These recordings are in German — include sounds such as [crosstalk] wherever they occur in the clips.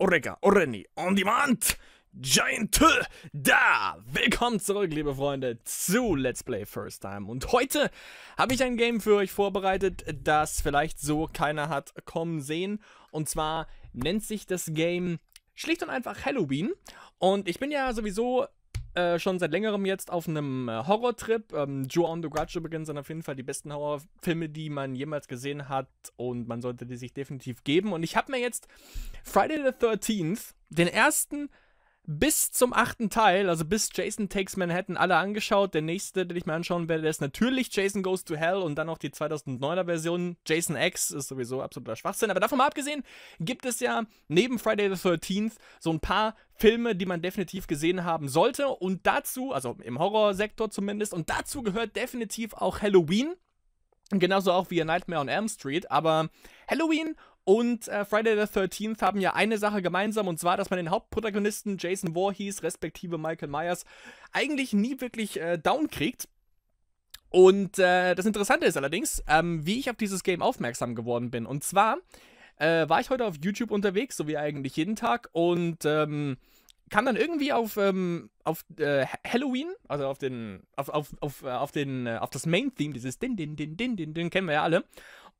Orega, Oreni, On Demand, Giant da! Willkommen zurück, liebe Freunde, zu Let's Play First Time. Und heute habe ich ein Game für euch vorbereitet, das vielleicht so keiner hat kommen sehen. Und zwar nennt sich das Game schlicht und einfach Halloween. Und ich bin ja sowieso äh, schon seit längerem jetzt auf einem äh, Horrortrip. Ähm, Joe on the Grudge übrigens sind auf jeden Fall die besten Horrorfilme, die man jemals gesehen hat und man sollte die sich definitiv geben. Und ich habe mir jetzt Friday the 13th, den ersten bis zum achten Teil, also bis Jason Takes Manhattan, alle angeschaut. Der nächste, den ich mir anschauen werde, ist natürlich Jason Goes to Hell und dann noch die 2009er Version. Jason X ist sowieso absoluter Schwachsinn. Aber davon mal abgesehen, gibt es ja neben Friday the 13th so ein paar Filme, die man definitiv gesehen haben sollte. Und dazu, also im Horrorsektor zumindest, und dazu gehört definitiv auch Halloween. Genauso auch wie Nightmare on Elm Street. Aber Halloween und äh, Friday the 13th haben ja eine Sache gemeinsam und zwar, dass man den Hauptprotagonisten Jason Voorhees respektive Michael Myers eigentlich nie wirklich äh, down kriegt. Und äh, das Interessante ist allerdings, ähm, wie ich auf dieses Game aufmerksam geworden bin. Und zwar äh, war ich heute auf YouTube unterwegs, so wie eigentlich jeden Tag, und ähm, kam dann irgendwie auf, ähm, auf äh, Halloween, also auf den, auf, auf, auf, äh, auf den, äh, auf das Main-Theme, dieses Din, Din, Din, Din, Din, Din, kennen wir ja alle.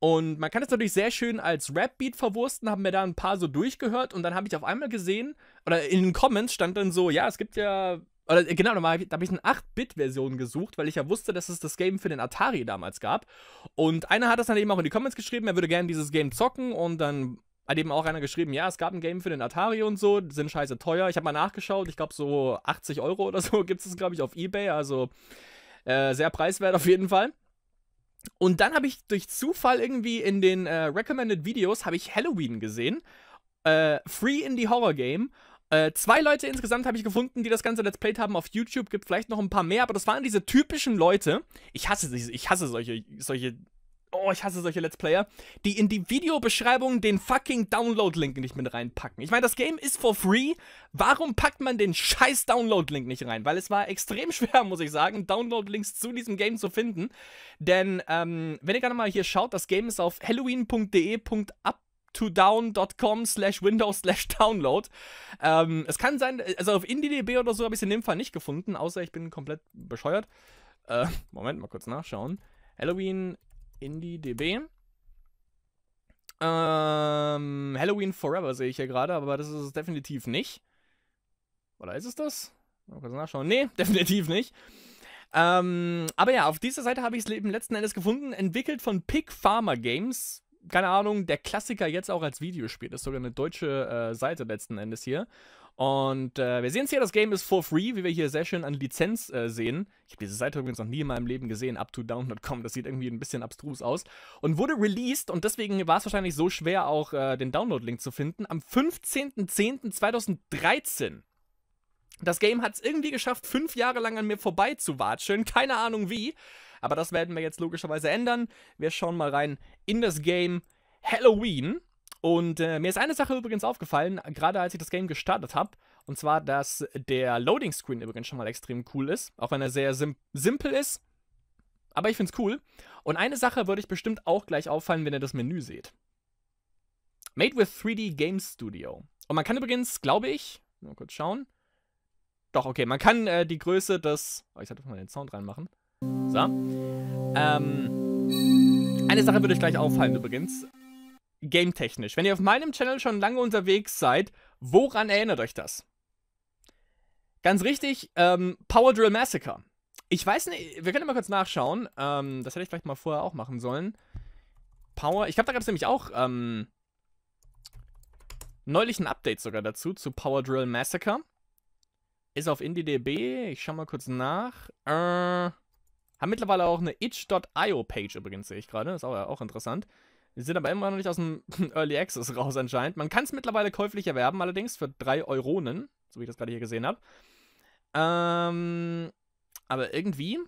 Und man kann es natürlich sehr schön als Rap-Beat verwursten, haben mir da ein paar so durchgehört und dann habe ich auf einmal gesehen, oder in den Comments stand dann so, ja, es gibt ja, oder äh, genau, da habe ich eine 8-Bit-Version gesucht, weil ich ja wusste, dass es das Game für den Atari damals gab. Und einer hat das dann eben auch in die Comments geschrieben, er würde gerne dieses Game zocken und dann hat eben auch einer geschrieben, ja, es gab ein Game für den Atari und so, sind scheiße teuer. Ich habe mal nachgeschaut, ich glaube so 80 Euro oder so [laughs] gibt es, glaube ich, auf Ebay, also äh, sehr preiswert auf jeden Fall. Und dann habe ich durch Zufall irgendwie in den äh, Recommended Videos habe ich Halloween gesehen. Äh, Free Indie Horror Game. Äh, zwei Leute insgesamt habe ich gefunden, die das Ganze Let's Played haben auf YouTube. Gibt vielleicht noch ein paar mehr, aber das waren diese typischen Leute. Ich hasse, ich hasse solche, solche oh, ich hasse solche Let's Player, die in die Videobeschreibung den fucking Download-Link nicht mit reinpacken. Ich meine, das Game ist for free. Warum packt man den scheiß Download-Link nicht rein? Weil es war extrem [laughs] schwer, muss ich sagen, Download-Links zu diesem Game zu finden. Denn, ähm, wenn ihr gerade mal hier schaut, das Game ist auf halloween.de.up todown.com slash windows slash download. Ähm, es kann sein, also auf IndieDB oder so habe ich es in dem Fall nicht gefunden, außer ich bin komplett bescheuert. Äh, Moment, mal kurz nachschauen. Halloween IndieDB. Ähm, Halloween Forever sehe ich hier gerade, aber das ist es definitiv nicht. Oder ist es das? Mal kurz nachschauen. Nee, [laughs] definitiv nicht. Ähm, aber ja, auf dieser Seite habe ich es eben letzten Endes gefunden, entwickelt von Pig Farmer Games. Keine Ahnung, der Klassiker jetzt auch als Videospiel. Das ist sogar eine deutsche äh, Seite letzten Endes hier. Und äh, wir sehen es hier, das Game ist for free, wie wir hier sehr schön an Lizenz äh, sehen. Ich habe diese Seite übrigens noch nie in meinem Leben gesehen, up2down.com, das sieht irgendwie ein bisschen abstrus aus. Und wurde released und deswegen war es wahrscheinlich so schwer, auch äh, den Download-Link zu finden, am 15.10.2013. Das Game hat es irgendwie geschafft, fünf Jahre lang an mir vorbei zu watscheln, keine Ahnung wie. Aber das werden wir jetzt logischerweise ändern. Wir schauen mal rein in das Game Halloween. Und äh, mir ist eine Sache übrigens aufgefallen, gerade als ich das Game gestartet habe. Und zwar, dass der Loading Screen übrigens schon mal extrem cool ist. Auch wenn er sehr sim simpel ist. Aber ich finde es cool. Und eine Sache würde ich bestimmt auch gleich auffallen, wenn ihr das Menü seht. Made with 3D Game Studio. Und man kann übrigens, glaube ich, mal kurz schauen. Doch, okay, man kann äh, die Größe des. Oh, ich sollte mal den Sound reinmachen. So. Ähm, eine Sache würde ich gleich auffallen übrigens game-technisch. Wenn ihr auf meinem Channel schon lange unterwegs seid, woran erinnert euch das? Ganz richtig, ähm, Power Drill Massacre. Ich weiß nicht, wir können mal kurz nachschauen. Ähm, das hätte ich vielleicht mal vorher auch machen sollen. Power, ich glaube, da gab es nämlich auch ähm, neulich ein Update sogar dazu, zu Power Drill Massacre. Ist auf IndieDB, ich schau mal kurz nach. Äh, haben mittlerweile auch eine itch.io Page übrigens, sehe ich gerade. Ist auch, auch interessant. Wir sind aber immer noch nicht aus dem [laughs] Early Access raus anscheinend. Man kann es mittlerweile käuflich erwerben, allerdings für 3 Euronen, so wie ich das gerade hier gesehen habe. Ähm, aber irgendwie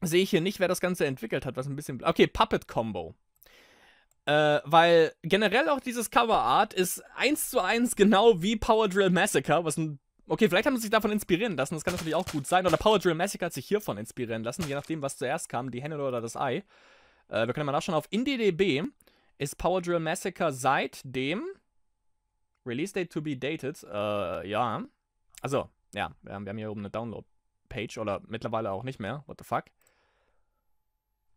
sehe ich hier nicht, wer das Ganze entwickelt hat, was ein bisschen... Okay, Puppet Combo. Äh, weil generell auch dieses Cover Art ist eins zu eins genau wie Power Drill Massacre, was ein Okay, vielleicht haben sie sich davon inspirieren lassen, das kann natürlich auch gut sein. Oder Power Drill Massacre hat sich hiervon inspirieren lassen, je nachdem, was zuerst kam, die Henne oder das Ei. Äh, wir können mal nachschauen, auf IndieDB ist Power Drill Massacre seit dem Release date to be dated. Äh, ja. Also, ja, wir haben, wir haben hier oben eine Download-Page oder mittlerweile auch nicht mehr. What the fuck?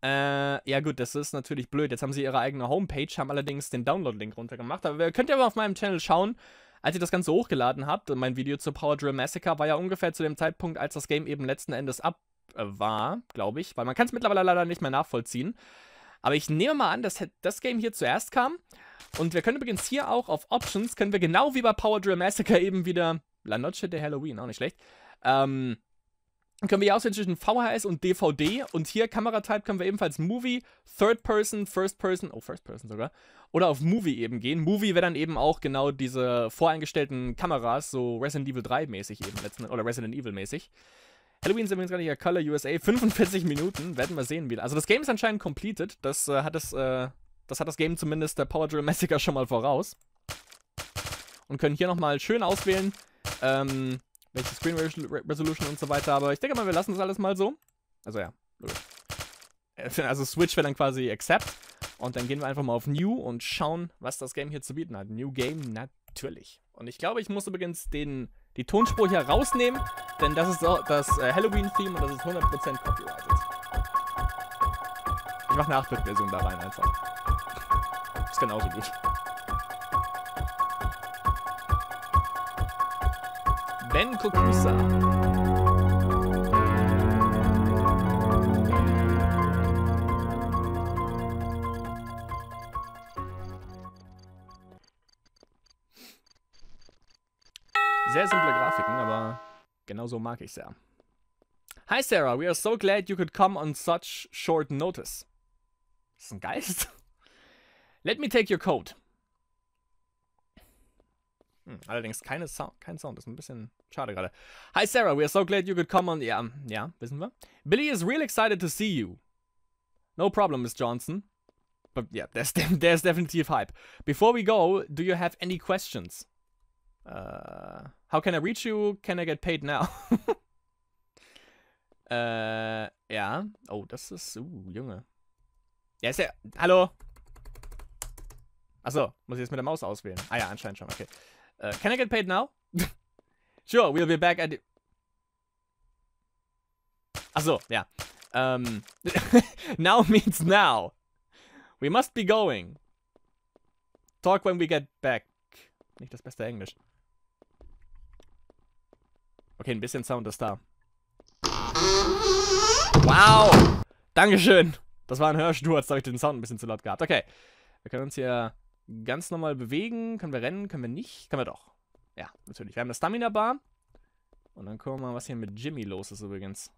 Äh, ja gut, das ist natürlich blöd. Jetzt haben sie ihre eigene Homepage, haben allerdings den Download-Link runtergemacht. Aber ihr könnt ja mal auf meinem Channel schauen, als ich das Ganze hochgeladen habe. Mein Video zur Power Drill Massacre war ja ungefähr zu dem Zeitpunkt, als das Game eben letzten Endes ab war, glaube ich. Weil man kann es mittlerweile leider nicht mehr nachvollziehen. Aber ich nehme mal an, dass das Game hier zuerst kam. Und wir können übrigens hier auch auf Options, können wir genau wie bei Power Drill Massacre eben wieder La Noche de Halloween, auch nicht schlecht, ähm, können wir hier auswählen zwischen VHS und DVD und hier Kameratype können wir ebenfalls Movie, Third Person, First Person, oh First Person sogar, oder auf Movie eben gehen. Movie wäre dann eben auch genau diese voreingestellten Kameras, so Resident Evil 3 mäßig eben, letzten, oder Resident Evil mäßig. Halloween ist übrigens gerade hier Color USA, 45 [laughs] Minuten, werden wir sehen wieder. Also das Game ist anscheinend completed, das äh, hat es, äh, das hat das Game zumindest der Power Drill Massacre schon mal voraus. Und können hier nochmal schön auswählen, ähm, welche Screen Resolution und so weiter. Aber ich denke mal, wir lassen das alles mal so. Also ja, [laughs] Also Switch wäre dann quasi Accept. Und dann gehen wir einfach mal auf New und schauen, was das Game hier zu bieten hat. New Game natürlich. Und ich glaube, ich muss übrigens den, die Tonspur hier rausnehmen, denn das ist das äh, Halloween-Theme und das ist 100% copyrighted. Ich mache eine 8-Bit-Version da rein einfach. Ist genauso gut. Ben Kokusa. Genauso mag ich ja. Hi Sarah, we are so glad you could come on such short notice. Das ist ein Geist? [laughs] Let me take your coat. Hm, allerdings keine Sound, kein Sound, das ist ein bisschen schade gerade. Hi Sarah, we are so glad you could come on. Ja, ja, wissen wir. Billy is real excited to see you. No problem, Miss Johnson. But yeah, there's, [laughs] there's definitive hype. Before we go, do you have any questions? Uh, how can I reach you? Can I get paid now? äh, [laughs] ja. Oh, das ist, uh, Junge. Ja, ist ja, hallo? Achso, muss ich jetzt mit der Maus auswählen? Ah ja, anscheinend schon, okay. Uh, can I get paid now? [laughs] sure, we'll be back at the... Achso, ja. Um, [laughs] now means now. We must be going. Talk when we get back. Nicht das beste Englisch. Okay, ein bisschen Sound ist da. Wow! Dankeschön! Das war ein Hörsturz, da habe ich den Sound ein bisschen zu laut gehabt. Okay. Wir können uns hier ganz normal bewegen. Können wir rennen? Können wir nicht? Können wir doch. Ja, natürlich. Wir haben eine Stamina-Bar. Und dann gucken wir mal, was hier mit Jimmy los ist übrigens.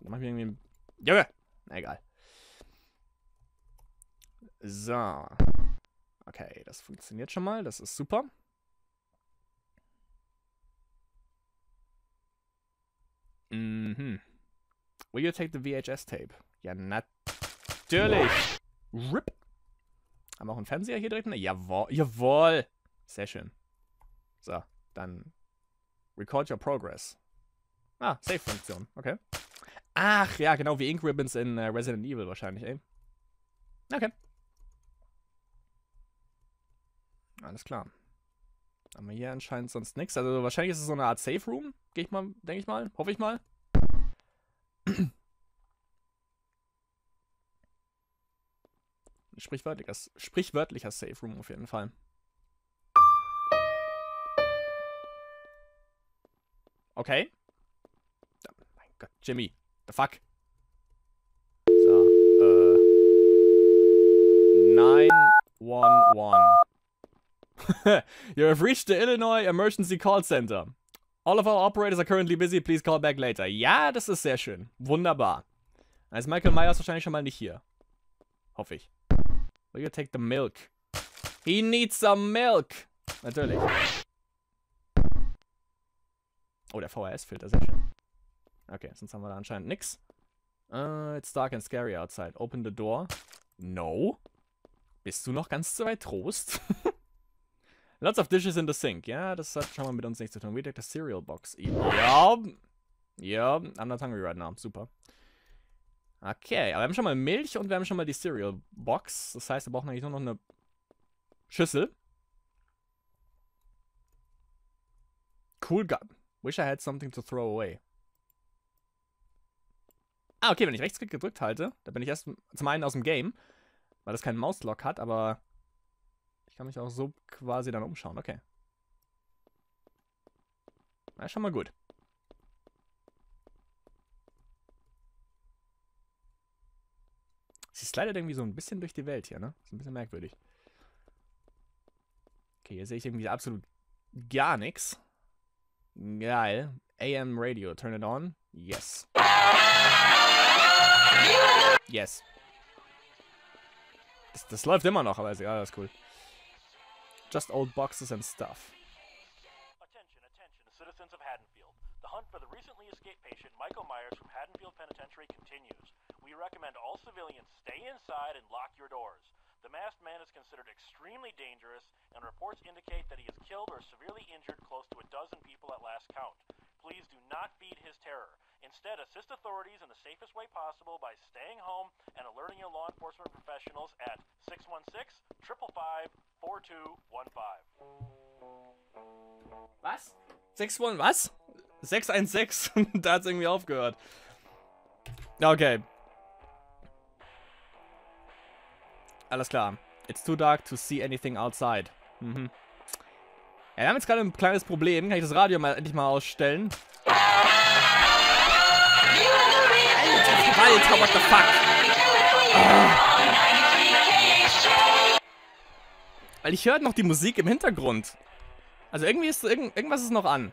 Dann ich irgendwie... Junge! Na egal. So. Okay, das funktioniert schon mal. Das ist super. Mhm. Will you take the VHS tape? Ja, natürlich. RIP. Haben wir auch einen Fernseher hier drin? Jawohl. Jawohl. Sehr schön. So, dann Record your progress. Ah, Save-Funktion. Okay. Ach, ja, genau wie Ink Ribbons in uh, Resident Evil wahrscheinlich, ey. Okay. Alles klar. Haben wir hier anscheinend sonst nichts. Also wahrscheinlich ist es so eine Art Safe Room. Gehe ich mal, denke ich mal. Hoffe ich mal. [clears throat] Sprichwörtlicher, sprichwörtlicher Safe Room auf jeden Fall. Okay. Oh mein Gott, Jimmy. The fuck? So, äh. 911. [laughs] you have reached the Illinois Emergency Call Center. All of our operators are currently busy. Please call back later. Ja, das ist sehr schön. Wunderbar. Dann Michael Myers wahrscheinlich schon mal nicht hier. Hoffe ich. Will you take the milk? He needs some milk. Natürlich. Oh, der VHS-Filter, sehr schön. Okay, sonst haben wir da anscheinend nix. Uh, it's dark and scary outside. Open the door. No. Bist du noch ganz zu weit Trost? [laughs] Lots of dishes in the sink. Ja, das hat schon mal mit uns nichts zu tun. We take the cereal box. Ja. Ja, I'm not hungry right now. Super. Okay, aber wir haben schon mal Milch und wir haben schon mal die Cereal Box. Das heißt, wir brauchen eigentlich nur noch eine Schüssel. Cool gun. Wish I had something to throw away. Ah, okay, wenn ich rechts gedrückt halte, da bin ich erst zum einen aus dem Game, weil das keinen Mauslock hat, aber kann mich auch so quasi dann umschauen. Okay. Na, schon mal gut. Sie slidet irgendwie so ein bisschen durch die Welt hier, ne? Ist ein bisschen merkwürdig. Okay, hier sehe ich irgendwie absolut gar nichts. Geil. AM Radio, turn it on. Yes. Yes. Das, das läuft immer noch, aber ist egal, das ist cool. Just old boxes and stuff. Attention, attention, citizens of Haddonfield. The hunt for the recently escaped patient, Michael Myers from Haddonfield Penitentiary, continues. We recommend all civilians stay inside and lock your doors. The masked man is considered extremely dangerous, and reports indicate that he has killed or severely injured close to a dozen people at last count. Please do not feed his terror. Instead, assist authorities in the safest way possible by staying home and alerting your law enforcement professionals at 616 555 4215. Was? 6 1 was? 616. [laughs] da hat's irgendwie aufgehört. Okay. Alles klar. It's too dark to see anything outside. Mhm. Ja, wir haben jetzt gerade ein kleines Problem. Kann ich das Radio mal endlich mal ausstellen? Alter, what the fuck? Ah. Weil ich höre noch die Musik im Hintergrund. Also irgendwie ist irgend, irgendwas ist noch an.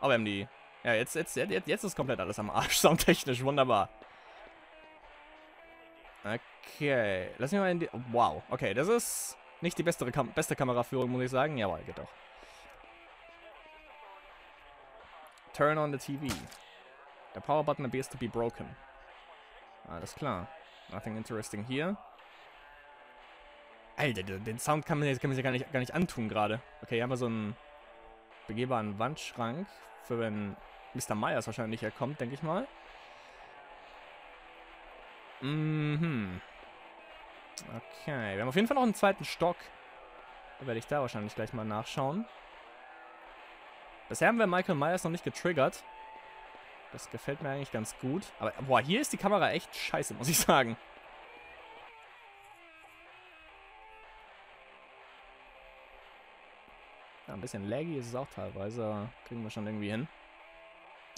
Oh, wir haben. Ja, jetzt, jetzt, jetzt, jetzt ist komplett alles am Arsch. [laughs] Soundtechnisch, wunderbar. Okay. Lass mich mal in die. Wow. Okay, das ist nicht die beste, Kam beste Kameraführung, muss ich sagen. Jawohl, geht doch. Turn on the TV. The power button appears to be broken. Alles klar. Nothing interesting here. Alter, den Sound kann man, kann man sich gar nicht, gar nicht antun gerade. Okay, hier haben wir so einen begehbaren Wandschrank. Für wenn Mr. Myers wahrscheinlich herkommt, denke ich mal. Mhm. Okay, wir haben auf jeden Fall noch einen zweiten Stock. Da werde ich da wahrscheinlich gleich mal nachschauen. Bisher haben wir Michael Myers noch nicht getriggert. Das gefällt mir eigentlich ganz gut. Aber, boah, hier ist die Kamera echt scheiße, muss ich sagen. Ja, ein bisschen laggy ist es auch teilweise, kriegen wir schon irgendwie hin.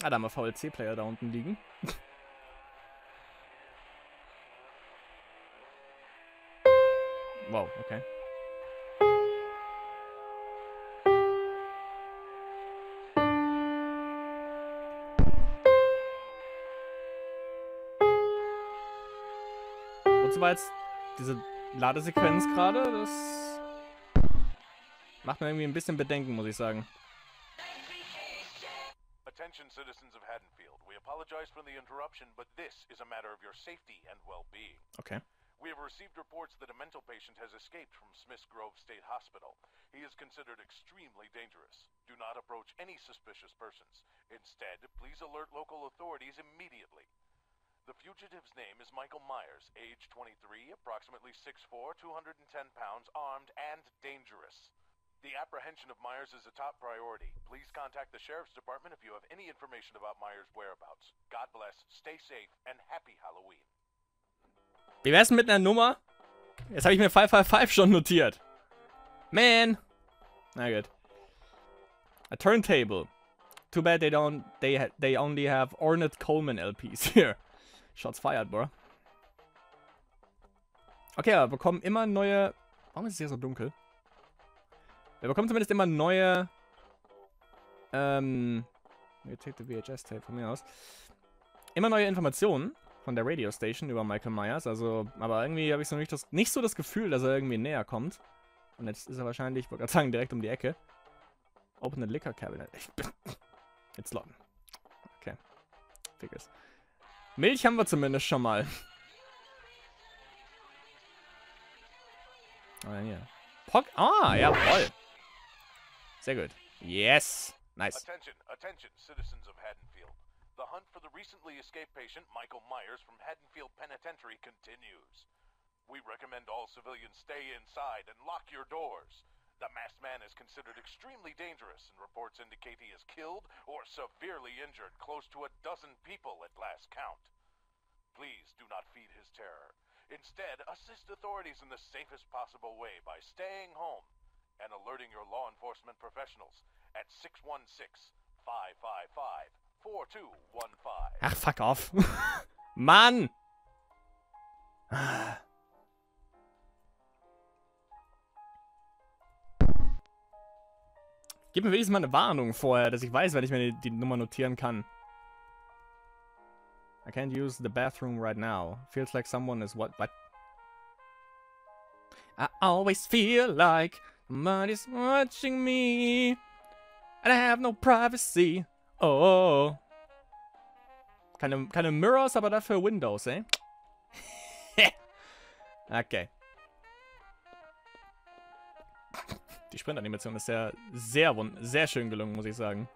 Ah, da haben wir VLC-Player da unten liegen. [laughs] wow, okay. Und war jetzt diese Ladesequenz gerade, das macht mir irgendwie ein bisschen Bedenken, muss ich sagen. Attention citizens of Haddonfield. We apologize for the interruption, but this is a matter of your safety and well-being. Okay. We have received reports that a mental patient has escaped from Smiths Grove State Hospital. He is considered extremely dangerous. Do not approach any suspicious persons. Instead, please alert local authorities immediately. The fugitive's name is Michael Myers, age 23, approximately 6'4", 210 pounds, armed and dangerous. The apprehension of Myers is a top priority. Please contact the Sheriff's Department if you have any information about Myers' whereabouts. God bless, stay safe, and happy Halloween. Wie wär's mit einer Nummer? Jetzt habe ich mir 555 schon notiert. Man. Na gut. A turntable. Too bad they don't they they only have Ornette Coleman LPs [laughs] here. Shots fired, bro. Okay, wir bekommen immer neue. Warum ist es hier so dunkel? Wir bekommen zumindest immer neue. Ähm. Take the VHS-Tape von mir aus. Immer neue Informationen von der Radio Station über Michael Myers. Also, aber irgendwie habe ich so nicht, das, nicht so das Gefühl, dass er irgendwie näher kommt. Und jetzt ist er wahrscheinlich, ich wollte gerade sagen, direkt um die Ecke. Open the Liquor Cabinet. Jetzt locken. Okay. Figures. Milch haben wir zumindest schon mal. Oh, hier. Pock. Ah, jawohl. Sehr gut. Yes. Nice. Attention, attention, citizens of Haddonfield. The hunt for the recently escaped patient, Michael Myers, from Haddonfield Penitentiary continues. We recommend all civilians stay inside and lock your doors. The masked man is considered extremely dangerous, and reports indicate he has killed or severely injured close to a dozen people at last count. Please do not feed his terror. Instead, assist authorities in the safest possible way by staying home and alerting your law enforcement professionals at 616 555 4215. Ach, fuck off. [laughs] Mann! [sighs] [sighs] [sighs] Gib mir wenigstens mal eine Warnung vorher, dass ich weiß, wenn ich mir die, die Nummer notieren kann. I can't use the bathroom right now. Feels like someone is what? What? I always feel like somebody's watching me. And I have no privacy. Oh. Keine, keine Mirrors, aber dafür Windows, eh? [laughs] okay. Die Sprintanimation ist sehr, sehr, sehr schön gelungen, muss ich sagen.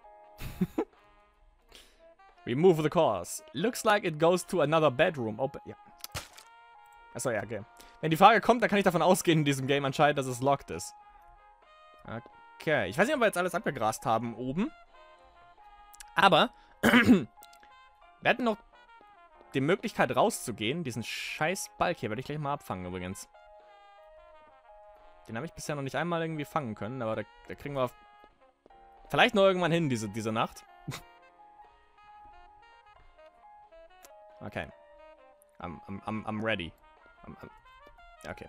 [laughs] Remove the cause. Looks like it goes to another bedroom. Open. Ja. Achso, ja, okay. Wenn die Frage kommt, dann kann ich davon ausgehen in diesem Game anscheinend, dass es locked ist. Okay. Ich weiß nicht, ob wir jetzt alles abgegrast haben oben. Aber [clears throat] wir hatten noch die Möglichkeit rauszugehen. Diesen scheiß Balk hier werde ich gleich mal abfangen übrigens. Den habe ich bisher noch nicht einmal irgendwie fangen können, aber da, da kriegen wir vielleicht noch irgendwann hin, diese, diese Nacht. [laughs] okay. I'm, I'm, I'm ready. I'm, I'm, okay.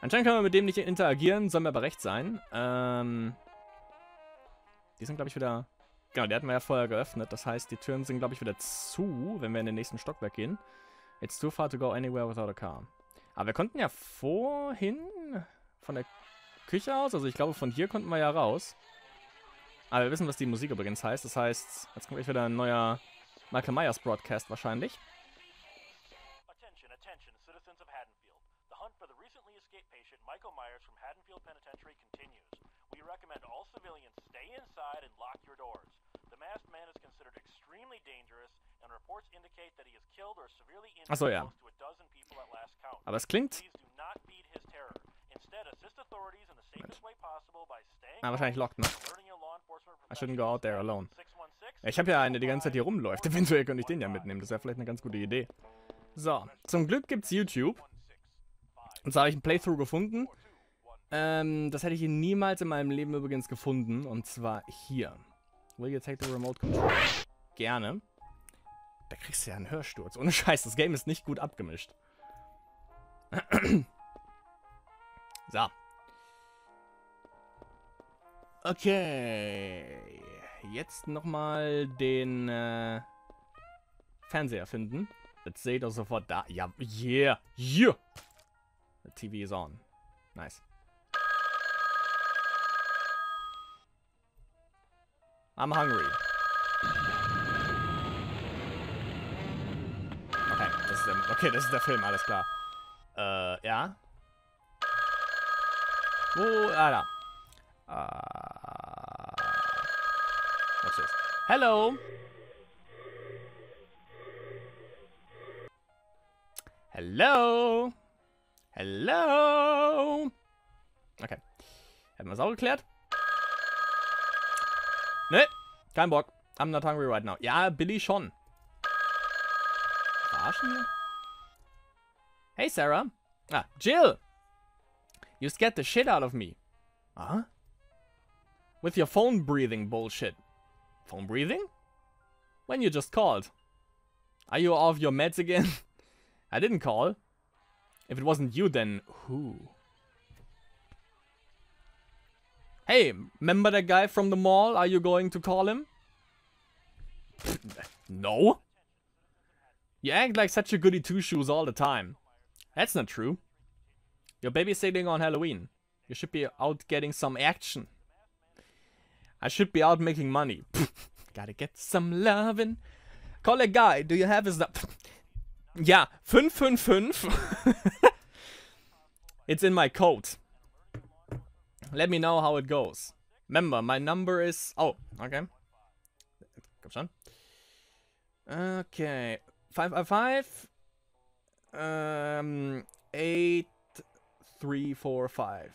Anscheinend können wir mit dem nicht interagieren, soll mir aber recht sein. Ähm, die sind, glaube ich, wieder... Genau, die hatten wir ja vorher geöffnet. Das heißt, die Türen sind, glaube ich, wieder zu, wenn wir in den nächsten Stockwerk gehen. It's too far to go anywhere without a car. Aber wir konnten ja vorhin von der Küche aus. Also ich glaube, von hier konnten wir ja raus. Aber wir wissen, was die Musik übrigens heißt. Das heißt, jetzt kommt gleich wieder ein neuer Michael Myers Broadcast wahrscheinlich. Attention, attention, citizens of Haddonfield. The hunt for the recently escaped patient Michael Myers from Haddonfield Penitentiary continues. We recommend all civilians stay inside and lock your doors. The masked man is considered extremely dangerous and reports indicate that he has killed or severely injured so, ja. Aber es klingt Ah, wahrscheinlich locked, ne? enforcement I shouldn't go out there alone. 616 Ich habe ja eine, die ganze Zeit hier rumläuft. [laughs] Eventuell könnte ich den ja mitnehmen. Das wäre vielleicht eine ganz gute Idee. So, zum Glück gibt's YouTube. Und zwar habe ich ein Playthrough gefunden. Ähm, das hätte ich niemals in meinem Leben übrigens gefunden. Und zwar hier. Will you take the remote control? Gerne. Da kriegst du ja einen Hörsturz. Ohne Scheiß, das Game ist nicht gut abgemischt. [clears throat] so. Okay. Jetzt nochmal den äh, Fernseher finden. Jetzt seht ihr sofort da. Ja, yeah, yeah. The TV is on. Nice. I'm hungry. Okay, das ist der, okay, das ist der Film, alles klar. Äh, ja. Wo, ah, da. Ah. What's this? Hello. Hello. Hello. Okay. Hätten wir es auch geklärt? Ne, kein Bock. I'm not hungry right now. Ja, Billy schon. Verarschen wir? Hey, Sarah. Ah, Jill. You scared the shit out of me. Huh? With your phone breathing bullshit. Phone breathing? When you just called. Are you off your meds again? [laughs] I didn't call. If it wasn't you, then who? Hey, remember that guy from the mall? Are you going to call him? [laughs] no. You act like such a goody two shoes all the time. That's not true. You're babysitting on Halloween. You should be out getting some action. I should be out making money. [laughs] Gotta get some lovin'. Call a guy. Do you have his... Ja, [laughs] 555. [laughs] it's in my coat. Let me know how it goes. Remember, my number is... Oh, okay. Okay. 555. Um, 8345.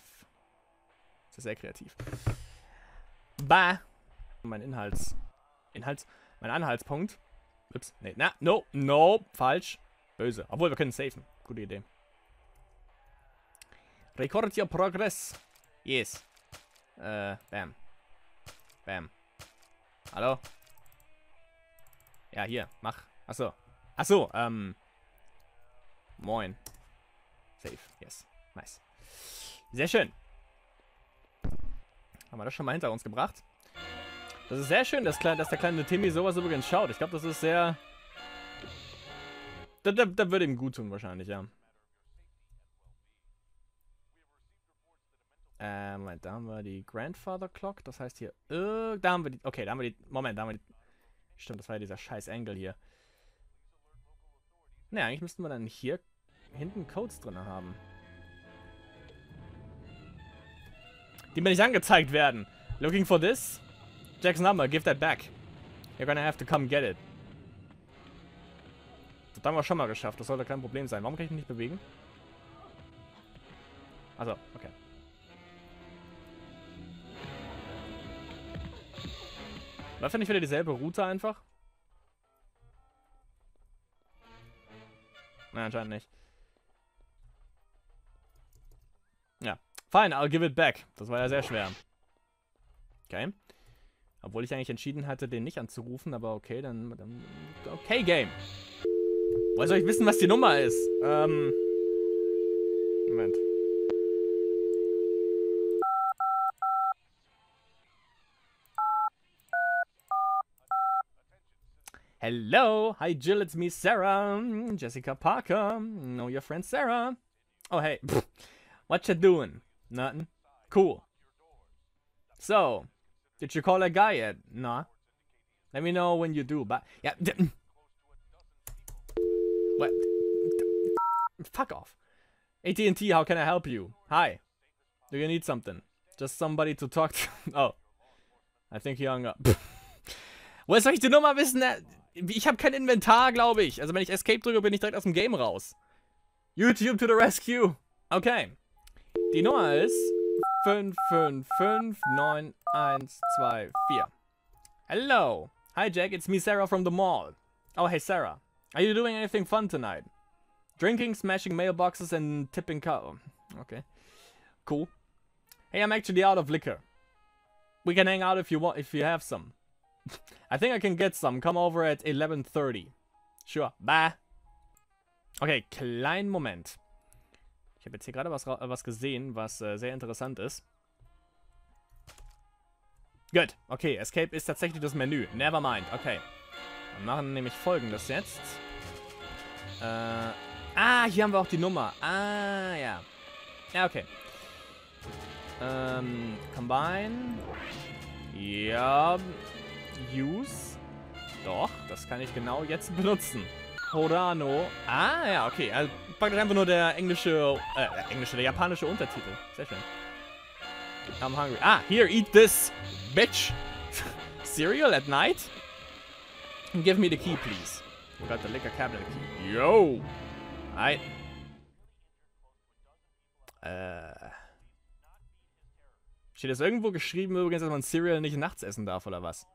Das ist sehr kreativ. Bah. Mein Inhalts... Inhalts... Mein Anhaltspunkt. Ups. Nee, na, no, no, falsch. Böse. Obwohl, wir können safen. Gute Idee. Record your progress. Yes. Äh, bam. Bam. Hallo? Ja, hier, mach. Achso. Achso, ähm. Moin. Safe, yes. Nice. Sehr schön. Haben wir das schon mal hinter uns gebracht? Das ist sehr schön, dass, dass der kleine Timmy sowas übrigens schaut. Ich glaube, das ist sehr... Das, das, das würde ihm gut tun, wahrscheinlich, ja. Äh, Moment, da haben wir die Grandfather Clock. Das heißt hier, äh, da haben wir die, okay, da haben wir die, Moment, da haben wir die, stimmt, das war ja dieser scheiß Angle hier. Ne, eigentlich müssten wir dann hier hinten Codes drin haben. Die mir nicht angezeigt werden. Looking for this? Jack's number, give that back. You're gonna have to come get it. Das haben wir schon mal geschafft, das sollte kein Problem sein. Warum kann ich mich nicht bewegen? Also, okay. Läuft ja nicht wieder dieselbe Route einfach? Nein, anscheinend nicht. Fine, I'll give it back. Das war ja sehr schwer. Okay. Obwohl ich eigentlich entschieden hatte, den nicht anzurufen, aber okay, dann... dann okay, Game. Woher soll ich wissen, was die Nummer ist? Ähm... Moment. Hello, hi Jill, it's me, Sarah, Jessica Parker, know your friend Sarah. Oh hey, [laughs] what you doing? Nothing. Cool. So, did you call a guy yet? Nah. Let me know when you do. But yeah, mm. what? Fuck off. AT&T, how can I help you? Hi. Do you need something? Just somebody to talk to. [laughs] Oh, I think he hung up. [laughs] Woher soll ich die Nummer wissen? Äh, ich habe kein Inventar, glaube ich. Also wenn ich Escape drücke, bin ich direkt aus dem Game raus. YouTube to the rescue. Okay. Die Nummer ist 555912 Hello. Hi Jack, it's me Sarah from the mall. Oh hey Sarah. Are you doing anything fun tonight? Drinking, smashing mailboxes and tipping car. Oh, okay. Cool. Hey, I'm actually out of liquor. We can hang out if you want if you have some. [laughs] I think I can get some. Come over at 11.30. Sure. Bye. Okay, kleinen Moment. Ich habe jetzt hier gerade was, was gesehen, was äh, sehr interessant ist. Gut. Okay, Escape ist tatsächlich das Menü. Never mind. Okay. Wir machen nämlich folgendes jetzt. Äh, ah, hier haben wir auch die Nummer. Ah, ja. Ja, okay. Ähm, Combine. Ja. Use. Doch, das kann ich genau jetzt benutzen. Horano. Ah, ja, okay. Also praktisch einfach nur der englische, äh, englische, der japanische Untertitel. Sehr schön. I'm hungry. Ah, here, eat this, bitch. [laughs] Cereal at night? Give me the key, please. You got the liquor cabinet key. Yo! Hi. Äh. Steht das irgendwo geschrieben übrigens, dass man Cereal nicht nachts essen darf, oder was?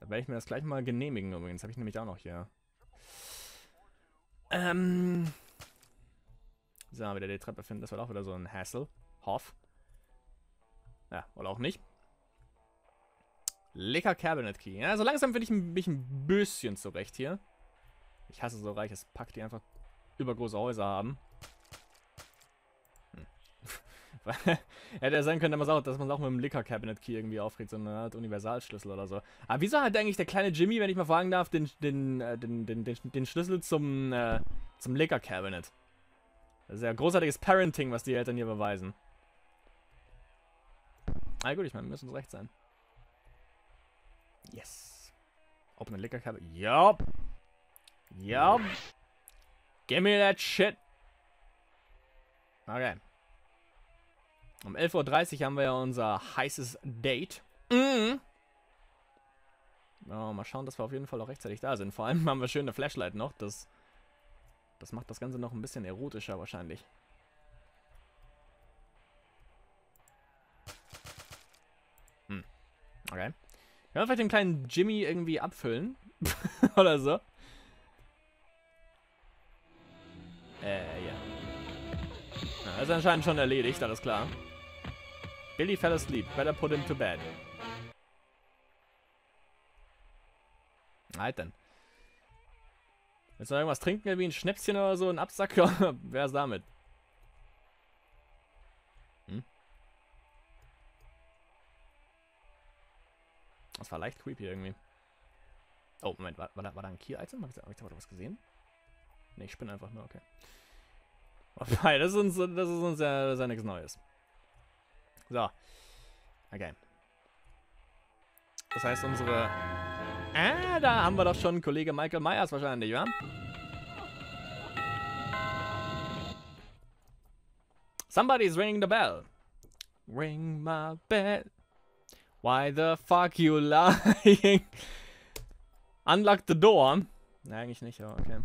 Da werde ich mir das gleich mal genehmigen übrigens. Habe ich nämlich auch noch hier. Ähm. So, wieder die Treppe finden. Das wird auch wieder so ein Hassel. Hoff. Ja, oder auch nicht. Lecker Cabinet Key. Ja, so langsam finde ich mich ein bisschen zurecht hier. Ich hasse so reiches Pack, die einfach übergroße Häuser haben. [laughs] Hätte ja sein können, dass man es auch, auch mit dem Liquor-Cabinet-Key irgendwie aufregt, so eine Art Universalschlüssel oder so. Aber wieso hat eigentlich der kleine Jimmy, wenn ich mal fragen darf, den, den, äh, den, den, den, den Schlüssel zum, äh, zum Liquor-Cabinet? Das ist ja großartiges Parenting, was die Eltern hier beweisen. Ah gut, ich meine, wir müssen uns recht sein. Yes. Open the Liquor Cabinet. Yup. Yup. Give me that shit. Okay. Um 11.30 Uhr haben wir ja unser heißes Date. Mhm. Oh, mal schauen, dass wir auf jeden Fall auch rechtzeitig da sind. Vor allem [laughs] haben wir schön eine Flashlight noch. Das, das macht das Ganze noch ein bisschen erotischer wahrscheinlich. Okay. Können wir vielleicht den kleinen Jimmy irgendwie abfüllen? [laughs] Oder so? Äh, ja. Na, ist anscheinend schon erledigt, alles klar. Billy fell asleep. Better put him to bed. Halt dann. Willst du noch irgendwas trinken, wie ein Schnäpschen oder so, ein Absacker? [laughs] Wer ist damit? Hm? Das war leicht creepy irgendwie. Oh, Moment, war, war, da, war da ein Key-Item? Hab ich, hab ich da was gesehen? Ne, ich bin einfach nur, okay. Okay, [laughs] das ist uns, das ist uns ja, das ist ja nichts Neues. So. Okay. Das heißt, unsere... Ah, da haben wir doch schon Kollege Michael Myers wahrscheinlich, ja? Somebody's ringing the bell. Ring my bell. Why the fuck you lying? Unlock the door. Ne, eigentlich nicht, aber okay.